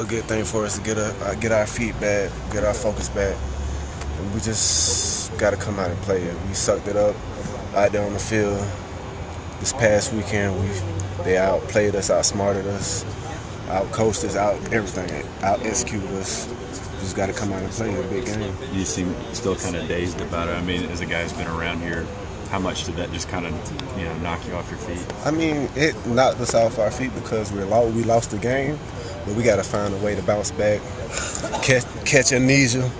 a good thing for us to get a, uh, get our feet back, get our focus back. And we just got to come out and play it. We sucked it up out there on the field. This past weekend, we they outplayed us, outsmarted us, outcoached us, out everything, out executed us. Just got to come out and play a big game. You seem still kind of dazed about it. I mean, as a guy who's been around here, how much did that just kind of you know knock you off your feet? I mean, it knocked us off our feet because we lost. We lost the game, but we got to find a way to bounce back, catch, catch amnesia,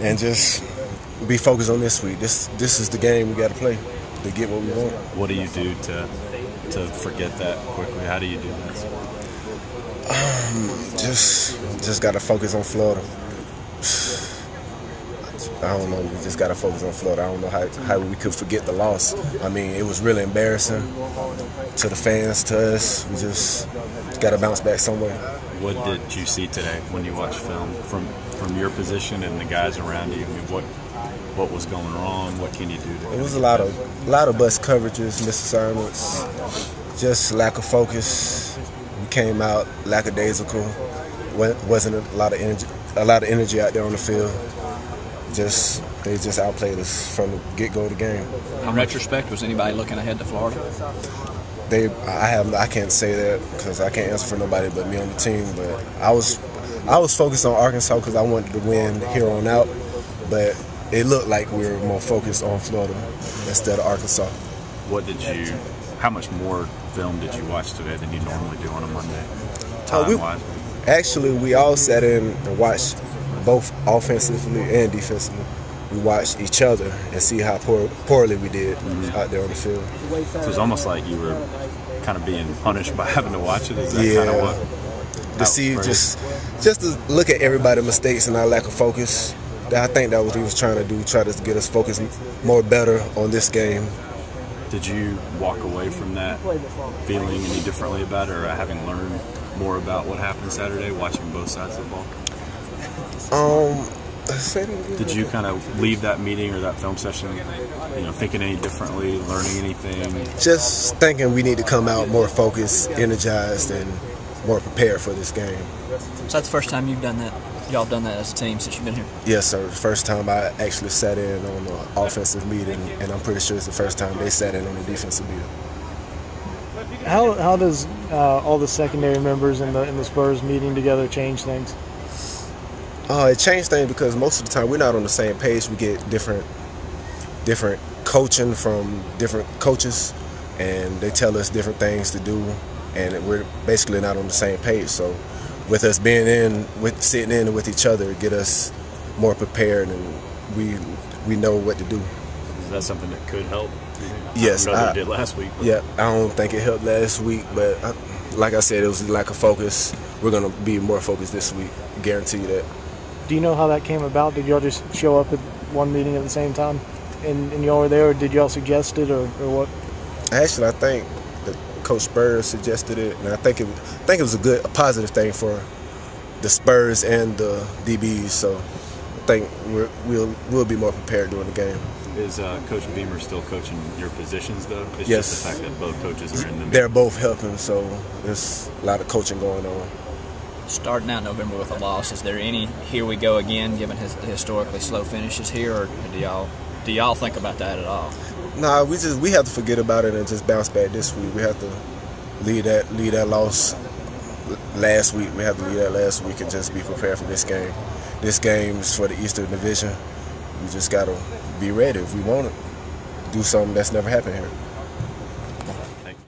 and just be focused on this week. This this is the game we got to play to get what we want. What do you do to to forget that quickly? How do you do that? Um, just just got to focus on Florida. I don't know. We just got to focus on Florida. I don't know how, how we could forget the loss. I mean, it was really embarrassing to the fans, to us. We just got to bounce back somewhere. What did you see today when you watched film from from your position and the guys around you? I mean, what what was going wrong? What can you do? To it was a lot of a lot of bus coverages, missed assignments, just lack of focus. We came out lackadaisical. wasn't a lot of energy, a lot of energy out there on the field just they just outplayed us from the get go of the game. In retrospect, was anybody looking ahead to Florida? They, I have, I can't say that because I can't answer for nobody but me on the team. But I was, I was focused on Arkansas because I wanted to win here on out. But it looked like we were more focused on Florida instead of Arkansas. What did you? How much more film did you watch today than you normally do on a Monday? Time uh, we, actually, we all sat in and watched both offensively and defensively. We watched each other and see how poor, poorly we did mm-hmm. out there on the field. So it was almost like you were kind of being punished by having to watch it. Is that yeah. kind of what? To see just just to look at everybody's mistakes and our lack of focus. I think that was what he was trying to do, try to get us focused more better on this game. Did you walk away from that feeling any differently about it, or having learned more about what happened Saturday, watching both sides of the ball? Um, did you kind of leave that meeting or that film session, you know, thinking any differently, learning anything? Just thinking we need to come out more focused, energized, and more prepared for this game. So that's the first time you've done that. Y'all done that as a team since you've been here. Yes, sir. First time I actually sat in on an offensive meeting, and I'm pretty sure it's the first time they sat in on a defensive meeting. How, how does uh, all the secondary members in the in the Spurs meeting together change things? Uh, it changed things because most of the time we're not on the same page. We get different, different coaching from different coaches, and they tell us different things to do, and we're basically not on the same page. So, with us being in, with sitting in with each other, get us more prepared, and we we know what to do. Is that something that could help? Yes, I, I did last week. But. Yeah, I don't think it helped last week, but I, like I said, it was lack of focus. We're gonna be more focused this week. Guarantee you that. Do you know how that came about? Did y'all just show up at one meeting at the same time, and, and y'all were there, or did y'all suggest it, or, or what? Actually, I think that Coach Spurrier suggested it, and I think it, I think it was a good, a positive thing for the Spurs and the DBs. So I think we will we'll be more prepared during the game. Is uh, Coach Beamer still coaching your positions though? It's yes. just the fact that both coaches are in the. They're both helping, so there's a lot of coaching going on starting out November with a loss. Is there any here we go again, given his historically slow finishes here, or do y'all do y'all think about that at all? Nah, we just we have to forget about it and just bounce back this week. We have to leave that leave that loss last week. We have to leave that last week and just be prepared for this game. This game is for the Eastern Division. We just gotta be ready if we want to do something that's never happened here.